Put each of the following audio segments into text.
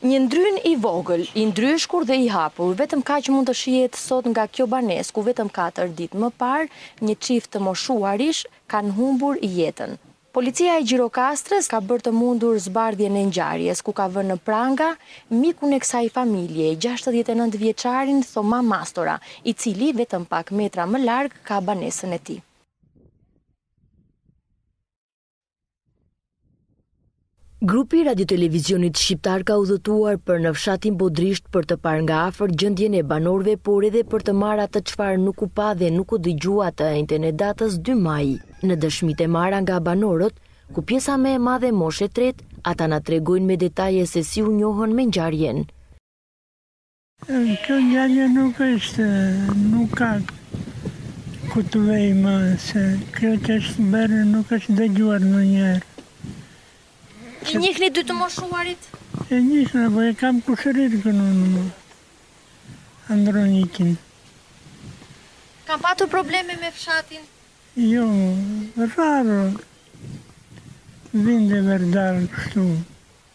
Një dryn i vogël, i ndryshkur dhe i hapur, vetëm kaq mund të shihet sot nga kjo banesë ku vetëm katër ditë më parë një çift të moshuarish kanë humbur jetën. Policia e Gjirokastrës ka bërë të mundur zbardhjen e ngjarjes, ku ka vënë në pranga mikun e kësaj familje, gjashtëdhjetë e nëntë vjeçarin Thoma Mastora, i cili vetëm pak metra më larg ka banesën e tij. Grupi i Radiotelevizionit Shqiptar ka udhëtuar për në fshatin Bodrisht për të parë nga afër gjendjen e banorëve, por edhe për të marrë atë çfarë nuk u pa dhe nuk u dëgjua të enjten e datës dy maj. Në dëshmitë e marra nga banorët, ku pjesa më e madhe moshë e tretë, ata na tregojnë me detaje se si u njohën me ngjarjen. Kjo ngjarje nuk është, nuk ka ku të vejë më, se kjo që është bërë nuk është dëgjuar ndonjëherë. I njihni dy të moshuarit? I njihja, po e kam kushërirë kënë unë më. Andronikin. Kanë patur probleme me fshatin? Jo, rrallë. Vinde vërdallë kështu.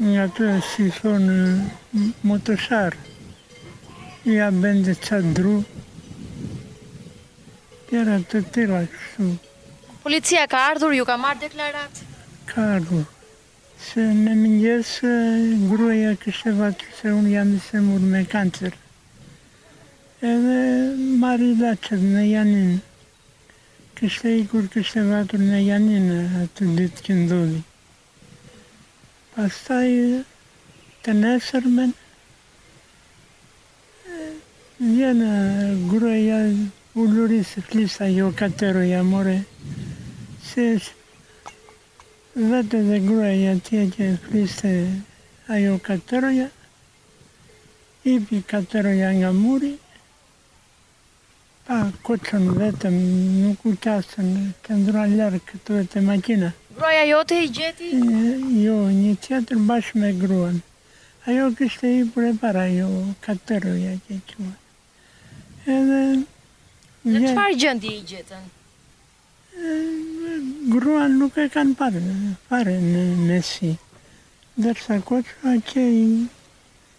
Nga ato si thonë motosharrë ja bënte ca dru tjera të tilla kështu. Policia ka ardhur ju ka marrë deklaratë? Ka ardhur. Se në mëngjes gruaja kishte vajtur se unë jam i sëmurë me kancer. Edhe marr ilaçet në Janinë. Kishte ikur, kishte vajtur në Janinë atë ditë që ndodhi. Pastaj të nesërmen vjen gruaja ulëri se fliste ajo kateroja more se vete dhe gruaja atje që fliste ajo kateroja, hipi Kateroja nga muri, Pa Koçon vetëm nuk u qasën, qëndruan larg këtu e te makina. Gruaja jote i gjeti? Jo, një tjetër bashkë me gruan. Ajo kishte hipur e para, ajo Kateroja që e quajnë. Edhe Në çfarë gjendje i gjetën? E, gruan nuk e kanë parë fare në, në si. Ndërsa Koçon që i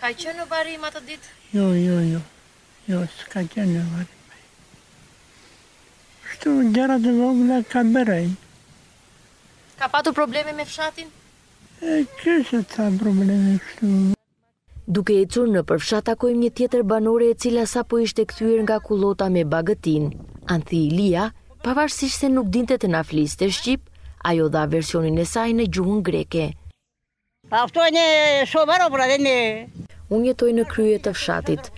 Ka qenë në varrim atë ditë? Jo, jo, jo. Jo, s'ka qenë në varrim ai. Kështu gjëra të vogla ka bërë ai. Ka pasur probleme me fshatin? E, kishte ca probleme kështu. Duke ecur nëpër fshat takojmë një tjetër banore e cila sapo ishte kthyer nga kullota me bagëtinë. Anthi Ilia, pavarësisht se nuk dinte të na fliste shqip, ajo dha versionin e saj në gjuhën greke. Unë jetoj në krye të fshatit.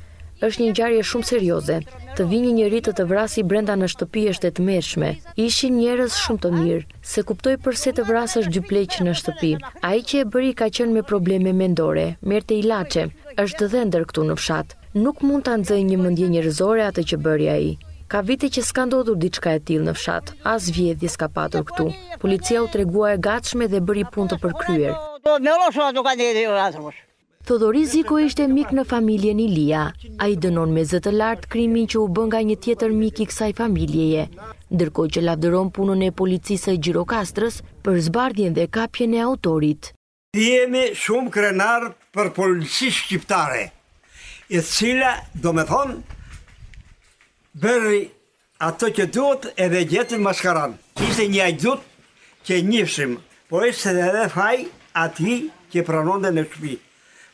Është një ngjarje shumë serioze. Të vijë një njeri të të vrasi brenda në shtëpi është e tmerrshme. Ishin njerëz shumë të mirë. S'e kuptoj përse të vrasësh dy pleq në shtëpi. Ai që e bëri ka qenë me probleme mendore, merrte ilaçe. Është dhëndër këtu në fshat. Nuk mund ta nxërë një mendje njerëzore atë që bëri ai. Ka vite që s'ka ndodhur diçka e tillë në fshat, as vjedhje s'ka patur këtu. Policia u tregua e gatshme dhe bëri punë të përkryer. Thodhori Ziko ishte mik në familjen Ilia. Ai dënon me zë të lartë krimin që u bë nga një tjetër mik i kësaj familjeje, ndërkohë që lavdëron punën e Policisë së Gjirokastrës për zbardhjen dhe kapjen e autorit. Jemi shumë krenarë për polici shqiptare, e cila domethënë bëri ato që duhet edhe gjetën maskaran. Ishte një hajdut që e njifshim, po ishte edhe faji i atij që pranonte në shpi.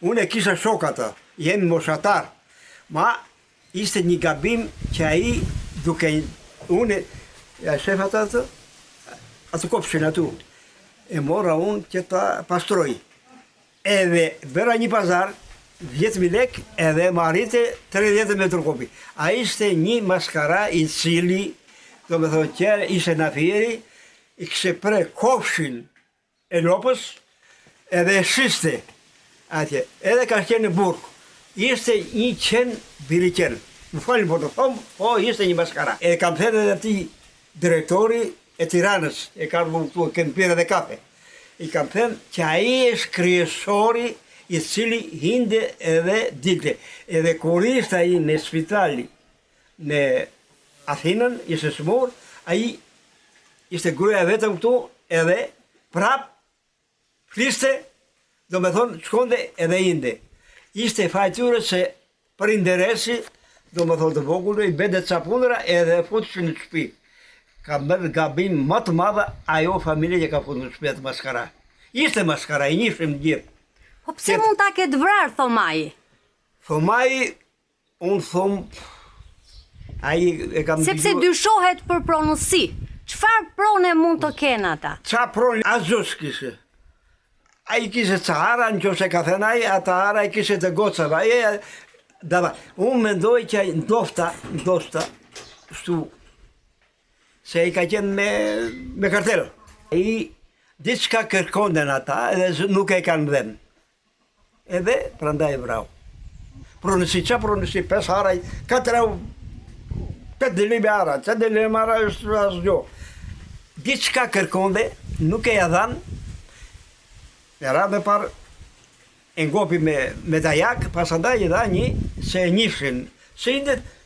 Unë e kisha shok atë, jemi moshatar, ma Ishte një gabim që ai duke unë e shef atë, atë kopshtin aty e mora unë që ta pastroj edhe bëra një pazar 10.000 lek edhe më arrinte 30 metër kopi. A ishte një maskara i cili, domethënë qërë, ishte në afiri, i kishte pre kofshën e lopës edhe e shiste atje edhe ka qenë në burg ishte një qen bir qeni më falni po të thom po ishte një maskara e kam thënë edhe atij direktori e Tiranës e ka ardhur këtu kemi pirë edhe kafe i kam thënë që ai është kryesori i cili hinte edhe dilte edhe kur ishte ai në spital në Athinën ishte i sëmurë, ai ishte gruja vetëm këtu edhe prap fliste, domethënë shkonte edhe hinte. Ishte faji i tyre se për interesi, domethënë të vogël, i bënte ca punëra edhe e futshin në shpi. Ka bërë gabim më të madhe ajo familje që e ka futë në shpi atë maskara. Ishte maskara, e njifshim gjithë. Po pse mund ta ketë vrarë Thomai? Thomaj Unë thom atë e kam dëgjuar. Sepse dyshohet për pronësi. Çfarë prone mund të kenë ata? Ça prone asgjë s'kishe. Ai kishte ca ara nëqoftëse ka thënë ai, ato ara i kishte të gocat. Ai dava. Unë mendoj që ai ndofta, ndoshta kështu se ai ka qenë me me kartelë. Ai diçka kërkonte nga ata dhe nuk e kanë dhënë. Edhe prandaj e vrau. Pronësi, ça pronësi, pesë ara, katër ara, këtë dili me ara, këtë dili me ara është asgjë. Diçka kërkonte dhe nuk ia dhanë, e rrahën më parë, e ngopi me, me dajak, pasandaj i dha një, se e njifshin, se i ditë,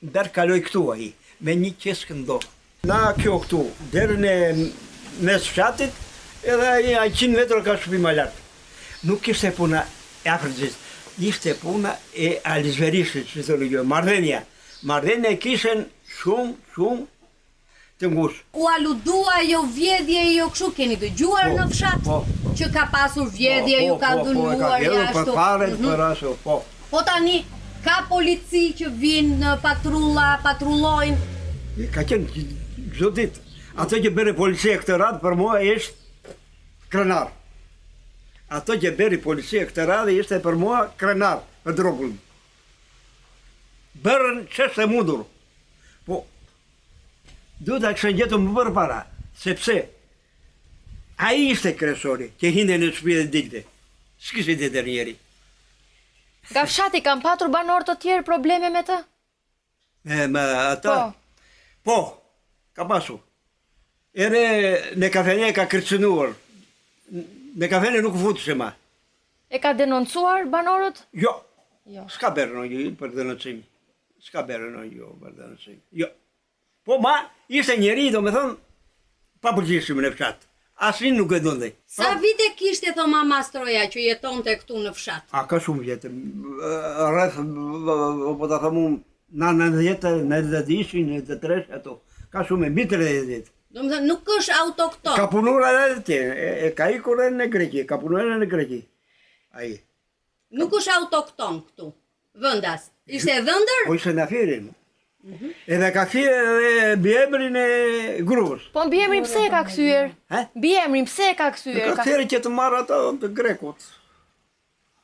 Deri kaloi këtu ai, me nji qeskë në dorë. Na kjo këtu, deri në mes fshatit, edhe ai një qind metra ka shpi ma lart. Nuk ishte puna e Afrixhit, ishte puna e alishverishit, si thoni ju, marrëdhënia. Marrëdhënia kishen shumë, shumë Të ngushtë. U aludua jo vjedhje jo kshu keni dëgjuar në fshat që ka pasur vjedhje ju kan dhunuar e ashtu po tani ka polici që vin në patrulla patrullojn ka qenë çdo ditë ato që bëri policia këtë radhë për mua ishte krenar ato që bëri policia këtë radhë ishte për mua krenar për Drobullin bërën ç'është e mundur Po, duhet ta kishin gjetur më përpara, sepse ai ishte kryesori, që hynte në shtëpi dhe dilte. S'kishte tjetër njeri. Nga fshati kanë patur banorë të tjerë probleme me ta? E, me ata? Po. Po, ka pasur. Edhe në kafene e ka kërcënuar. Në kafene nuk futeshe ma. E kanë denoncuar banorët? Jo. Jo. S'ka bërë ndonjëherë denoncim. S'ka bërë ndonjëherë denoncim. Jo. Po ama, ishte njeri, domethënë, i papërgjegjshëm në fshat. Asnjë nuk e donte. Sa pra- vite kishte Thoma Mastora që jetonte këtu në fshat? A ka shumë vite. Rreth po ta them unë Nga nëntëdhjetë e dyshin e treshin ato. Ka shumë mbi tridhjetë. Domethënë, nuk është autokton. Ka punur edhe, e, ka ikur në Greqi, ka punur edhe në Greqi. Ai. Nuk është autokton këtu, vëndas. Ishte i vendit? Po ishte nga Fieri. Mhm. Edhe ka kthyer edhe mbiemrin e gruas. Po mbiemrin pse e ka kthyer? He? Mbiemrin pse e ka kthyer? Ka kthyer që të marrë ato të grekut.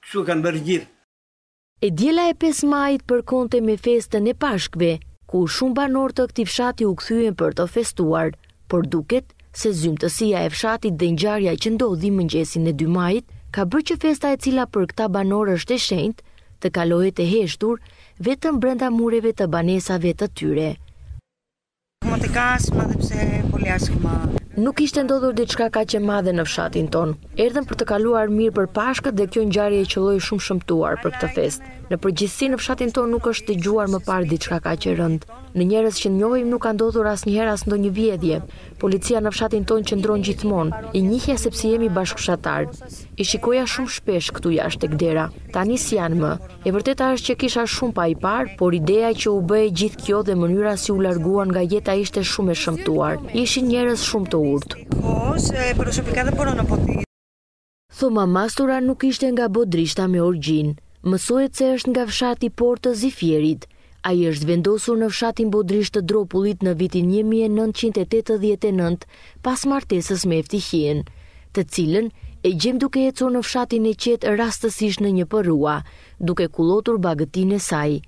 Kështu kanë bërë gjithë. E diela e pesë majit përkonte me festën e Pashkëve, ku shumë banorë të këtij fshati u kthyen për të festuar, por duket se zymtësia e fshatit dhe ngjarja që ndodhi mëngjesin e dy majit ka bërë që festa e cila për këta banorë është e shenjtë, të kalohet e heshtur vetëm brenda mureve të banesave të tyre. Më të kasë, më dhe pse poljaskë më. Nuk kishte ndodhur diçka kaq e madhe në fshatin tonë. Erdhëm për të kaluar mirë për Pashkët dhe kjo ngjarje qëlloi shumë shëmtuar për këtë festë. Në përgjithësi në fshatin tonë nuk është dëgjuar më parë diçka kaq e rëndë. Në njerëz që njohim nuk ka ndodhur asnjëherë as ndonjë vjedhje. Policia në fshatin tonë qëndron gjithmonë, i njihja sepse jemi bashkëfshatarë. I shikoja shumë shpesh këtu jashtë tek dera. Tani s'janë më. E vërteta është që kisha shumë pa i parë, por ideja që u bë e gjithë kjo dhe mënyra si u larguan nga jeta ishte shumë e shëmtuar. Ishin njerëz shumë të urtë. Thoma Mastura nuk ishte nga Bodrishta me origjinë. Mësohet se është nga fshati Portëz i Fierit. Ai është vendosur në fshatin Bodrishtë të Dropullit në vitin një mijë e nëntëqind e tetëdhjetë e nëntë pas martesës me Eftihijen, të cilën e gjejmë duke ecur në fshatin e qetë rastësisht në një përrua, duke kullotur bagëtinë e saj.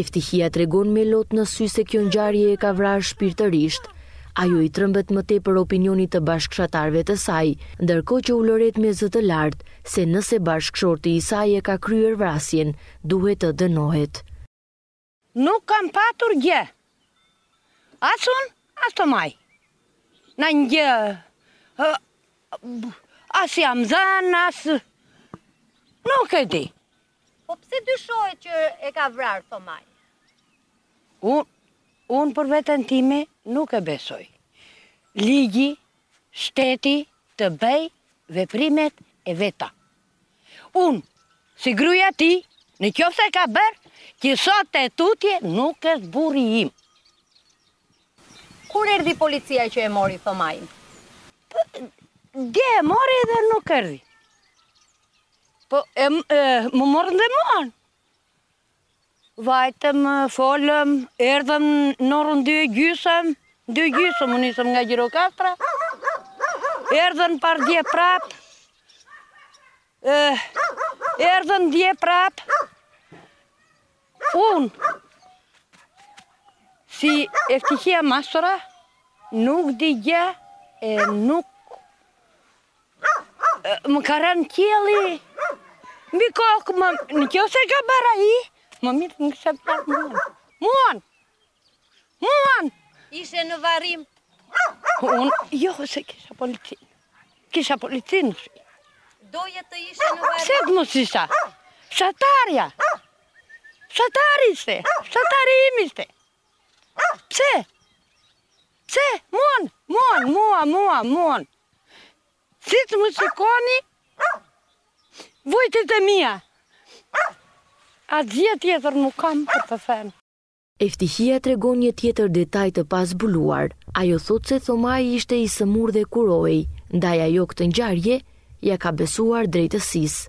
Eftihija tregon me lot në sy se kjo ngjarje e ka vrarë shpirtërisht. Ajo i trëmbet më tepër opinionit të bashkëfshatarëve të saj, ndërkohë që ulëret me zë të lartë se nëse bashkëshorti i saj e ka kryer vrasjen, Duhet të dënohet. Nuk kam patur gjë. As unë, as Thomai. Ndonjë gjë, as jam zënë, as... Nuk e di. Po pse dyshohet që e ka vrarë Thomai? Unë, unë për veten time nuk e besoj. Ligji, shteti të bëjë veprimet e veta. Unë, si gruaja e tij, në qoftë se ka bërë, që sot e tutje nuk është burri im. Kur erdi policia që e mori Thomain? Po, dje e mori edhe nuk erdi. Po, e, e, më morën dhe mua. Vajtëm, folëm, erdhëm në orën dy e gjysëm, dy e gjysëm, u nisëm nga Gjirokastra, erdhën pardje prap, erdhën dje prap, unë, si Eftihia Mastura, nuk di gjë, e nuk Më ka rënë qielli mbi kokë, më, në qoftë se e ka bërë ai, më mirë në kishte mua. Mua! Mua! Ishe në varrim? Unë, jo, se kisha policinë. Kisha policinë. Doje të ishe në varrim? Se të mos isha. Fshatar ja. Fshatar ishte. Fshatari im ishte. Pse? Pse? Mua, mua, mua, mua, mua. Siç më shikoni, vuajtjet e mija. Asgjë tjetër nuk kam për të thënë. Eftihia tregon një tjetër detaj të pazbuluar. Ajo thotë se Thomai ishte i sëmurë dhe kurohej, ndaj ajo këtë ngjarje ia ka besuar drejtësisë.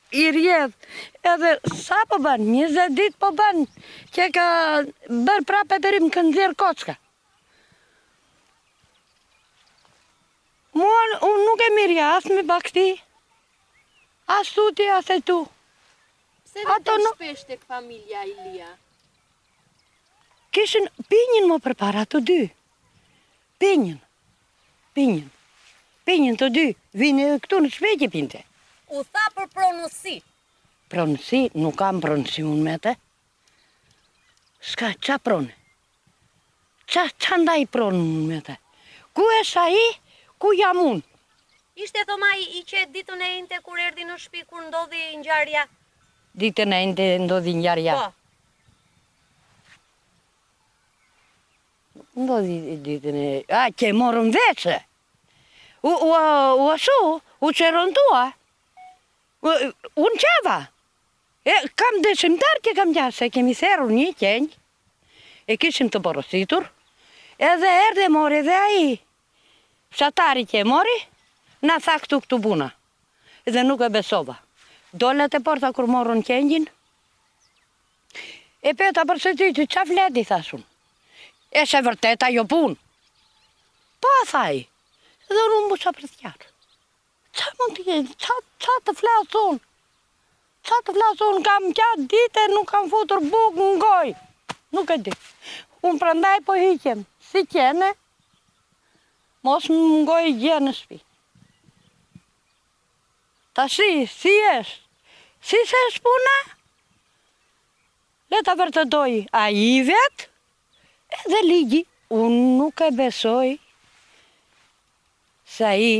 I rrjedh edhe sa po bën njëzet ditë po bën që ka bërë prapë operim ka nxjerr kocka mua unë nuk e mirja as me bagëti as aty as këtu Po vete shpesh te familja Ilia? Kishin, pinin më përpara të dy Pinin. Pinin. Pinin të dy. Vinte edhe këtu në shpi e pinte. U tha për pronësi. Pronësi, nuk kam pronësi unë me te. S'ka, ça pronë? Ça, ça ndaj pronë unë me te? Ku është ai, ku jam unë? Ishte Thomai i qetë ditën e enjte kur erdi në shpi, kur ndodhi ngjarja. Ditën e enjte ndodhi ngjarja. Po. Ndodhi ditën e... A, që e morëm vesh! U, u, u asu, u qeron tua. Unë qava. E, kam dëshmitar që kam qenë, se kemi therur një qengj, e kishim të porositur, edhe erdhi e mori edhe ai. Fshatari që e mori, na tha këtu këtu puna. Dhe nuk e besova. Dola te porta kur morën qengjin, E pyeta përsëriti ça flet i thashë unë. Është e vërtetë ajo punë. Pa po, tha ai. Dhe unë u ça për të qarë. Ça mund të jetë, ça, ça të flas unë? Ça të flas unë, kam që atë ditë, nuk kam futur bukë në gojë. Nuk e di. Unë prandaj po hiqem, si qen e, mos më dëgjojë njeri në shpi. Tashi si është? Si s'është puna? Le ta vërtetojë ai vetë edhe ligji. Unë nuk e besoj se ai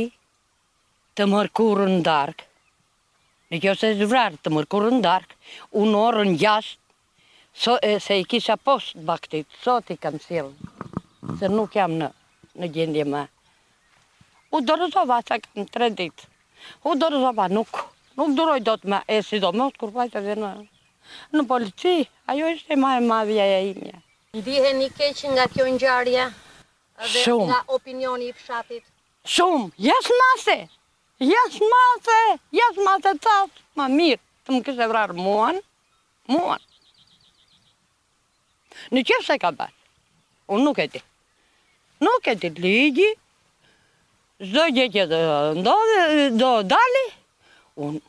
të mërkurën në darkë. Në qoftë se është vrarë të mërkurën në darkë, unë orën gjashtë se i kisha poshtë baktitë, sot i kam sjellë, se nuk jam në, në gjendje më. U dorëzova sa kam tre ditë. U dorëzova, nuk, nuk duroj dot më, e sidomos kur vajta edhe në, në polici, ajo ishte ma e madhja e imja. Ndiheni keq nga kjo ngjarje dhe nga opinioni i fshatit? Shumë, jashtë mase, jashtë mase, jashtë mase, thashë, ma mirë të më kishte vrarë muan, Muan. Në qoftë se ka bërë. Unë nuk e di. Nuk, e di ligji. Çdo gjë që të ndodhë, do dali. Unë.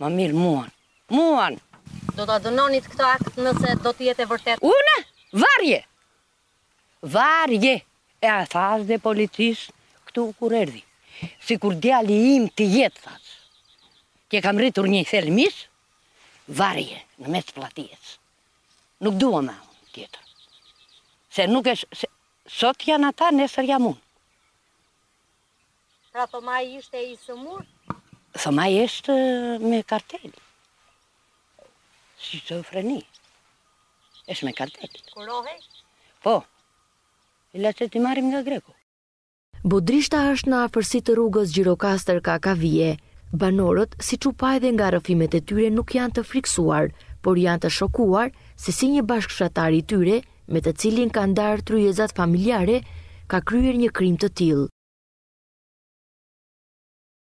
Ma mirë muan. Muan. Do ta dënonit këtë akt nëse do të jetë e vërtetë. Unë? Varje. Varje! E ia thashë dhe policisë këtu kur erdhi. Sikur djali im të jetë, thashë. Që e kam rritur një thelë mish, varje, në mes të platisë. Nuk dua më unë tjetër. Se nuk është, sot janë ata, nesër jam unë. Pra Thomai ishte i sëmurë? Thomai është me kartelë. Skizofreni. Është me kartelë. Kurohej? Po. Ilaçet i marrim nga greku. Bodrishta është në afërsi të rrugës Gjirokastër Kakavijë. Banorët, siç u pa edhe nga rrëfimet e tyre nuk janë të frikësuar, por janë të shokuar se si një bashkëfshatar i tyre me të cilin ka ndarë tryezat familjare, ka kryer një krim të tillë.